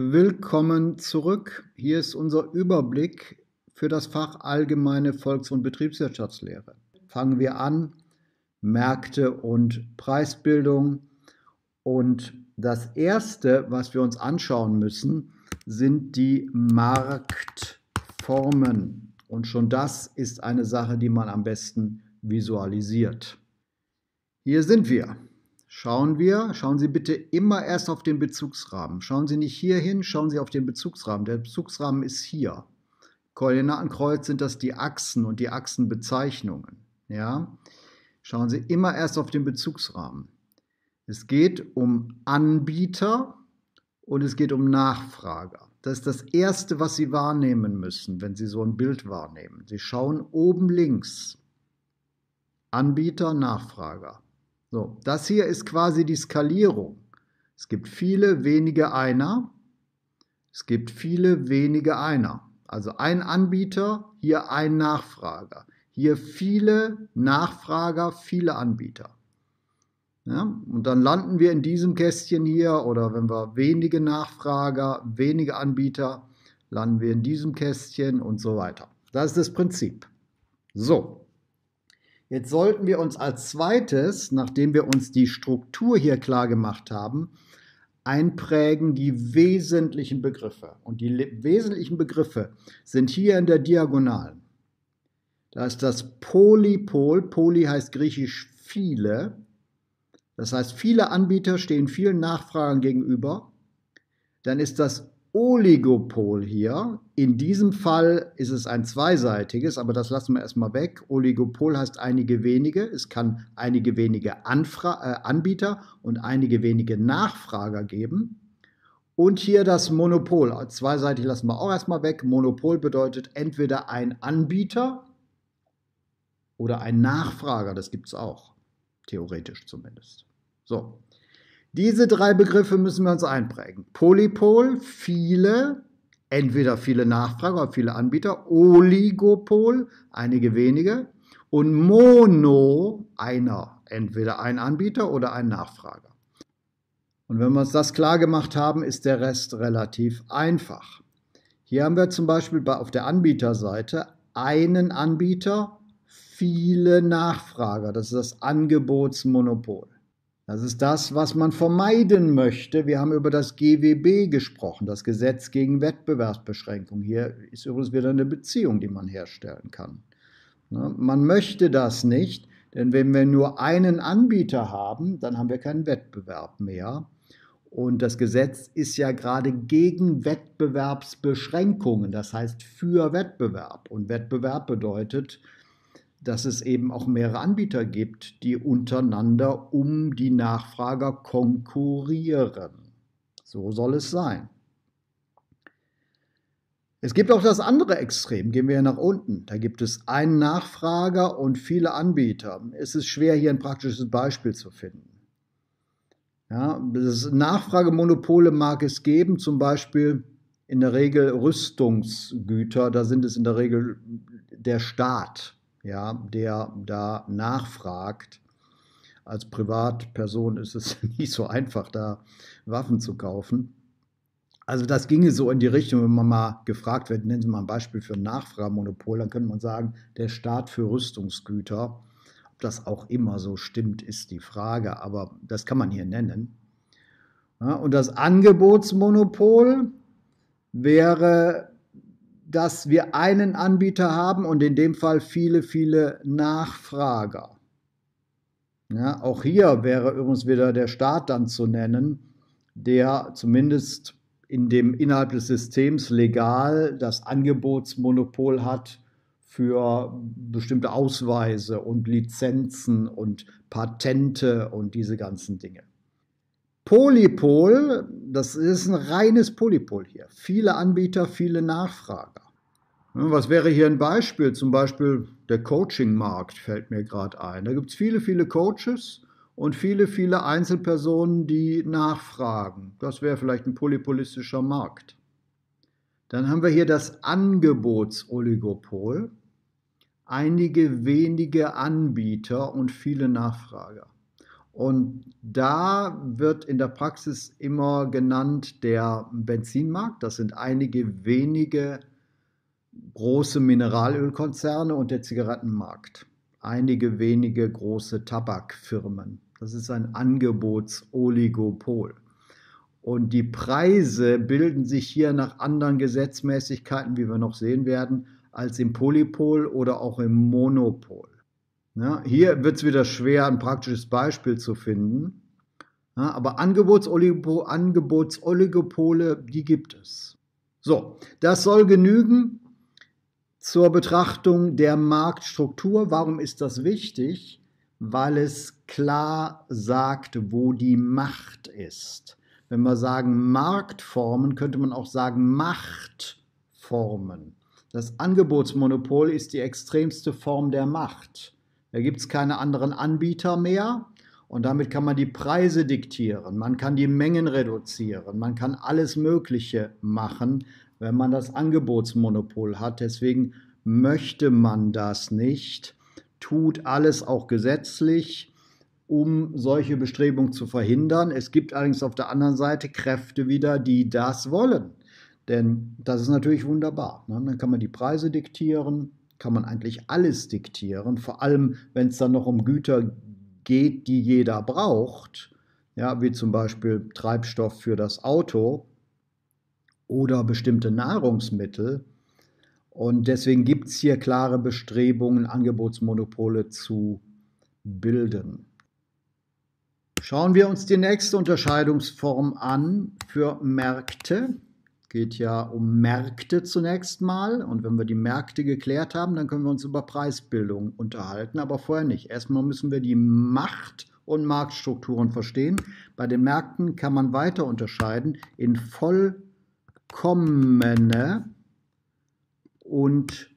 Willkommen zurück. Hier ist unser Überblick für das Fach Allgemeine Volks- und Betriebswirtschaftslehre. Fangen wir an. Märkte und Preisbildung. Und das Erste, was wir uns anschauen müssen, sind die Marktformen. Und schon das ist eine Sache, die man am besten visualisiert. Hier sind wir. Schauen wir, schauen Sie bitte immer erst auf den Bezugsrahmen. Schauen Sie nicht hier hin, schauen Sie auf den Bezugsrahmen. Der Bezugsrahmen ist hier. Koordinatenkreuz sind das die Achsen und die Achsenbezeichnungen. Ja? Schauen Sie immer erst auf den Bezugsrahmen. Es geht um Anbieter und es geht um Nachfrager. Das ist das Erste, was Sie wahrnehmen müssen, wenn Sie so ein Bild wahrnehmen. Sie schauen oben links. Anbieter, Nachfrager. So, das hier ist quasi die Skalierung. Es gibt viele wenige Einer. Es gibt viele wenige Einer. Also ein Anbieter, hier ein Nachfrager. Hier viele Nachfrager, viele Anbieter. Ja, und dann landen wir in diesem Kästchen hier oder wenn wir wenige Nachfrager, wenige Anbieter, landen wir in diesem Kästchen und so weiter. Das ist das Prinzip. So, jetzt sollten wir uns als zweites, nachdem wir uns die Struktur hier klar gemacht haben, einprägen die wesentlichen Begriffe. Und die wesentlichen Begriffe sind hier in der Diagonalen. Da ist das Polypol. Poly heißt griechisch viele. Das heißt, viele Anbieter stehen vielen Nachfragern gegenüber. Dann ist das Oligopol hier. In diesem Fall ist es ein zweiseitiges, aber das lassen wir erstmal weg. Oligopol heißt einige wenige. Es kann einige wenige Anfra äh, Anbieter und einige wenige Nachfrager geben. Und hier das Monopol. Zweiseitig lassen wir auch erstmal weg. Monopol bedeutet entweder ein Anbieter oder ein Nachfrager, das gibt es auch, theoretisch zumindest. So, diese drei Begriffe müssen wir uns einprägen. Polypol, viele, entweder viele Nachfrager oder viele Anbieter, Oligopol, einige wenige, und Mono, einer, entweder ein Anbieter oder ein Nachfrager. Und wenn wir uns das klar gemacht haben, ist der Rest relativ einfach. Hier haben wir zum Beispiel auf der Anbieterseite einen Anbieter viele Nachfrager. Das ist das Angebotsmonopol. Das ist das, was man vermeiden möchte. Wir haben über das GWB gesprochen, das Gesetz gegen Wettbewerbsbeschränkung. Hier ist übrigens wieder eine Beziehung, die man herstellen kann. Ne? Man möchte das nicht, denn wenn wir nur einen Anbieter haben, dann haben wir keinen Wettbewerb mehr. Und das Gesetz ist ja gerade gegen Wettbewerbsbeschränkungen, das heißt für Wettbewerb. Und Wettbewerb bedeutet, dass es eben auch mehrere Anbieter gibt, die untereinander um die Nachfrager konkurrieren. So soll es sein. Es gibt auch das andere Extrem, gehen wir nach unten. Da gibt es einen Nachfrager und viele Anbieter. Es ist schwer, hier ein praktisches Beispiel zu finden. Ja, Nachfragemonopole mag es geben, zum Beispiel in der Regel Rüstungsgüter, da sind es in der Regel der Staat ja, der da nachfragt. Als Privatperson ist es nicht so einfach, da Waffen zu kaufen. Also das ginge so in die Richtung, wenn man mal gefragt wird, nennen Sie mal ein Beispiel für ein Nachfragemonopol, dann könnte man sagen, der Staat für Rüstungsgüter. Ob das auch immer so stimmt, ist die Frage, aber das kann man hier nennen. Ja, und das Angebotsmonopol wäre dass wir einen Anbieter haben und in dem Fall viele, viele Nachfrager. Ja, auch hier wäre übrigens wieder der Staat dann zu nennen, der zumindest in dem innerhalb des Systems legal das Angebotsmonopol hat für bestimmte Ausweise und Lizenzen und Patente und diese ganzen Dinge. Polypol, das ist ein reines Polypol hier. Viele Anbieter, viele Nachfrager. Was wäre hier ein Beispiel? Zum Beispiel der Coaching-Markt fällt mir gerade ein. Da gibt es viele, viele Coaches und viele, viele Einzelpersonen, die nachfragen. Das wäre vielleicht ein polypolistischer Markt. Dann haben wir hier das Und da wird in der Praxis immer genannt der Benzinmarkt. Das sind einige wenige große Mineralölkonzerne und der Zigarettenmarkt. Einige wenige große Tabakfirmen. Das ist ein Angebotsoligopol. Und die Preise bilden sich hier nach anderen Gesetzmäßigkeiten, wie wir noch sehen werden, als im Polypol oder auch im Monopol. Ja, hier wird es wieder schwer, ein praktisches Beispiel zu finden. Ja, aber Angebotsoligopole, Angebotsoligopole, die gibt es. So, das soll genügen zur Betrachtung der Marktstruktur. Warum ist das wichtig? Weil es klar sagt, wo die Macht ist. Wenn wir sagen Marktformen, könnte man auch sagen Machtformen. Das Angebotsmonopol ist die extremste Form der Macht. Da gibt es keine anderen Anbieter mehr und damit kann man die Preise diktieren, man kann die Mengen reduzieren, man kann alles Mögliche machen, wenn man das Angebotsmonopol hat. Deswegen möchte man das nicht, tut alles auch gesetzlich, um solche Bestrebungen zu verhindern. Es gibt allerdings auf der anderen Seite Kräfte wieder, die das wollen. Denn das ist natürlich wunderbar. Ne? Dann kann man die Preise diktieren, kann man eigentlich alles diktieren, vor allem wenn es dann noch um Güter geht, die jeder braucht, ja, wie zum Beispiel Treibstoff für das Auto oder bestimmte Nahrungsmittel. Und deswegen gibt es hier klare Bestrebungen, Angebotsmonopole zu bilden. Schauen wir uns die nächste Unterscheidungsform an für Märkte geht ja um Märkte zunächst mal. Und wenn wir die Märkte geklärt haben, dann können wir uns über Preisbildung unterhalten, aber vorher nicht. Erstmal müssen wir die Macht und Marktstrukturen verstehen. Bei den Märkten kann man weiter unterscheiden in vollkommene und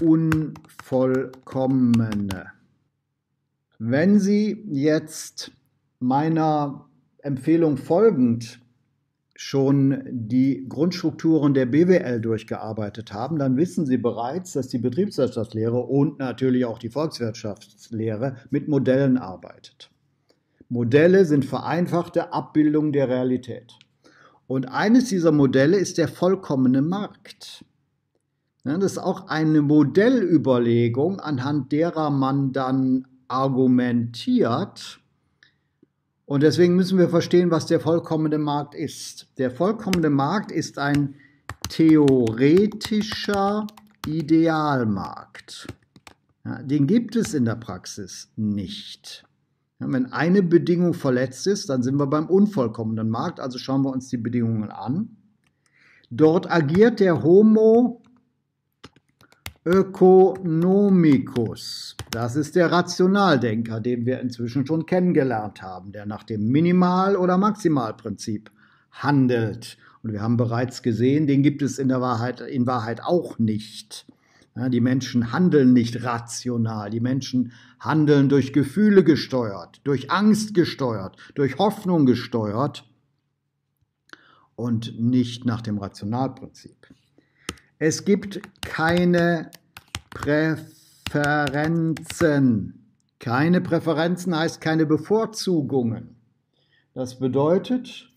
unvollkommene. Wenn Sie jetzt meiner Empfehlung folgend schon die Grundstrukturen der BWL durchgearbeitet haben, dann wissen Sie bereits, dass die Betriebswirtschaftslehre und natürlich auch die Volkswirtschaftslehre mit Modellen arbeitet. Modelle sind vereinfachte Abbildungen der Realität. Und eines dieser Modelle ist der vollkommene Markt. Das ist auch eine Modellüberlegung, anhand derer man dann argumentiert, und deswegen müssen wir verstehen, was der vollkommene Markt ist. Der vollkommene Markt ist ein theoretischer Idealmarkt. Ja, den gibt es in der Praxis nicht. Ja, wenn eine Bedingung verletzt ist, dann sind wir beim unvollkommenen Markt, also schauen wir uns die Bedingungen an. Dort agiert der Homo Ökonomicus. Das ist der Rationaldenker, den wir inzwischen schon kennengelernt haben, der nach dem Minimal- oder Maximalprinzip handelt. Und wir haben bereits gesehen, den gibt es in der Wahrheit, in Wahrheit auch nicht. Ja, die Menschen handeln nicht rational. Die Menschen handeln durch Gefühle gesteuert, durch Angst gesteuert, durch Hoffnung gesteuert und nicht nach dem Rationalprinzip. Es gibt keine Präferenzen. Keine Präferenzen heißt keine Bevorzugungen. Das bedeutet,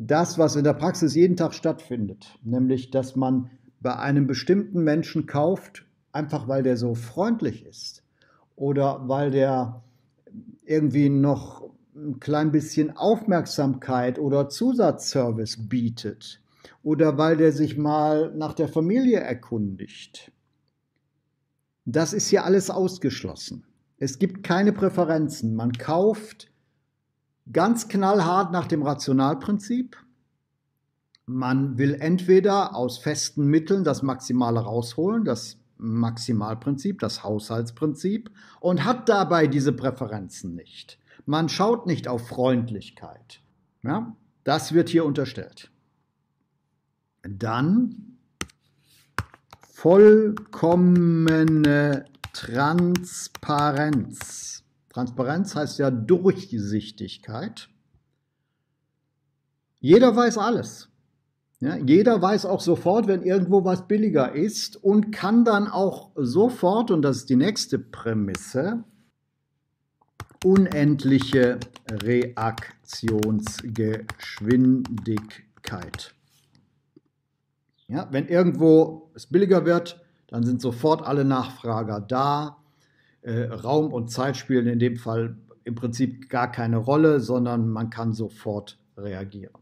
das, was in der Praxis jeden Tag stattfindet, nämlich dass man bei einem bestimmten Menschen kauft, einfach weil der so freundlich ist oder weil der irgendwie noch ein klein bisschen Aufmerksamkeit oder Zusatzservice bietet oder weil der sich mal nach der Familie erkundigt. Das ist hier alles ausgeschlossen. Es gibt keine Präferenzen. Man kauft ganz knallhart nach dem Rationalprinzip. Man will entweder aus festen Mitteln das Maximale rausholen, das Maximalprinzip, das Haushaltsprinzip, und hat dabei diese Präferenzen nicht. Man schaut nicht auf Freundlichkeit. Ja, das wird hier unterstellt. Dann vollkommene Transparenz. Transparenz heißt ja Durchsichtigkeit. Jeder weiß alles. Ja, jeder weiß auch sofort, wenn irgendwo was billiger ist und kann dann auch sofort, und das ist die nächste Prämisse, unendliche Reaktionsgeschwindigkeit. Ja, wenn irgendwo es billiger wird, dann sind sofort alle Nachfrager da. Äh, Raum und Zeit spielen in dem Fall im Prinzip gar keine Rolle, sondern man kann sofort reagieren.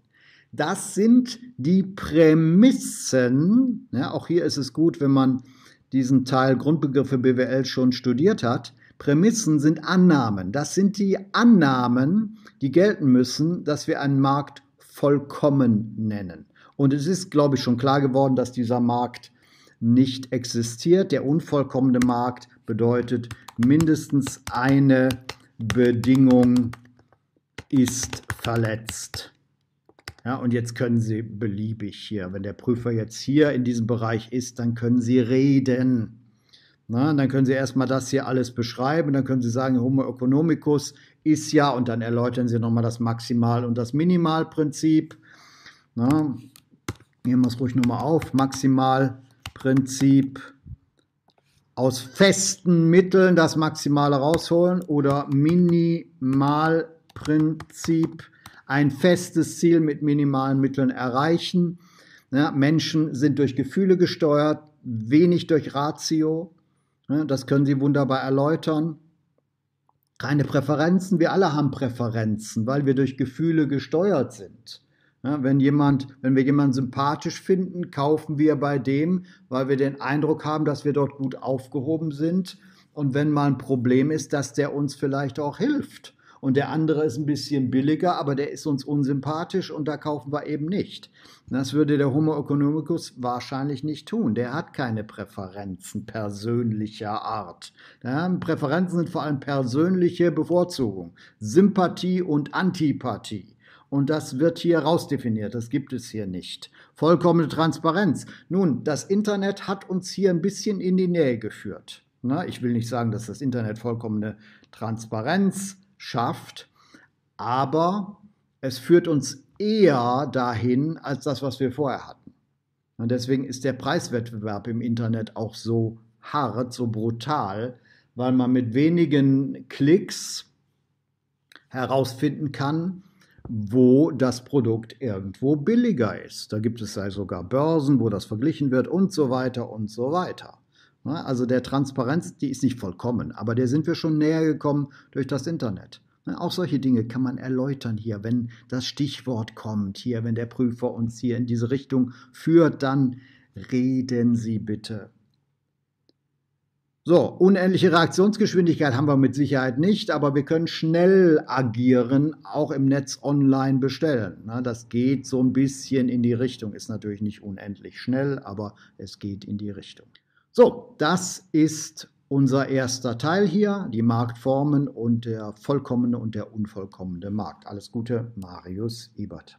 Das sind die Prämissen. Ja, auch hier ist es gut, wenn man diesen Teil Grundbegriffe BWL schon studiert hat. Prämissen sind Annahmen. Das sind die Annahmen, die gelten müssen, dass wir einen Markt vollkommen nennen. Und es ist, glaube ich, schon klar geworden, dass dieser Markt nicht existiert. Der unvollkommene Markt bedeutet, mindestens eine Bedingung ist verletzt. Ja, und jetzt können Sie beliebig hier, wenn der Prüfer jetzt hier in diesem Bereich ist, dann können Sie reden. Na, dann können Sie erstmal das hier alles beschreiben, dann können Sie sagen, Homo economicus ist ja, und dann erläutern Sie nochmal das Maximal- und das Minimalprinzip. Na, nehmen wir es ruhig nochmal auf. Maximalprinzip aus festen Mitteln das Maximale rausholen oder Minimalprinzip ein festes Ziel mit minimalen Mitteln erreichen. Ja, Menschen sind durch Gefühle gesteuert, wenig durch Ratio. Ja, das können Sie wunderbar erläutern. Keine Präferenzen, wir alle haben Präferenzen, weil wir durch Gefühle gesteuert sind. Ja, wenn, jemand, wenn wir jemanden sympathisch finden, kaufen wir bei dem, weil wir den Eindruck haben, dass wir dort gut aufgehoben sind. Und wenn mal ein Problem ist, dass der uns vielleicht auch hilft. Und der andere ist ein bisschen billiger, aber der ist uns unsympathisch und da kaufen wir eben nicht. Das würde der Homo economicus wahrscheinlich nicht tun. Der hat keine Präferenzen persönlicher Art. Ja, Präferenzen sind vor allem persönliche Bevorzugung, Sympathie und Antipathie. Und das wird hier rausdefiniert. Das gibt es hier nicht. Vollkommene Transparenz. Nun, das Internet hat uns hier ein bisschen in die Nähe geführt. Na, ich will nicht sagen, dass das Internet vollkommene Transparenz schafft, aber es führt uns eher dahin als das, was wir vorher hatten. Und deswegen ist der Preiswettbewerb im Internet auch so hart, so brutal, weil man mit wenigen Klicks herausfinden kann, wo das Produkt irgendwo billiger ist. Da gibt es ja sogar Börsen, wo das verglichen wird und so weiter und so weiter. Also der Transparenz, die ist nicht vollkommen, aber der sind wir schon näher gekommen durch das Internet. Auch solche Dinge kann man erläutern hier, wenn das Stichwort kommt, hier, wenn der Prüfer uns hier in diese Richtung führt, dann reden Sie bitte. So, unendliche Reaktionsgeschwindigkeit haben wir mit Sicherheit nicht, aber wir können schnell agieren, auch im Netz online bestellen. Das geht so ein bisschen in die Richtung, ist natürlich nicht unendlich schnell, aber es geht in die Richtung. So, das ist unser erster Teil hier, die Marktformen und der vollkommene und der unvollkommene Markt. Alles Gute, Marius Ebert.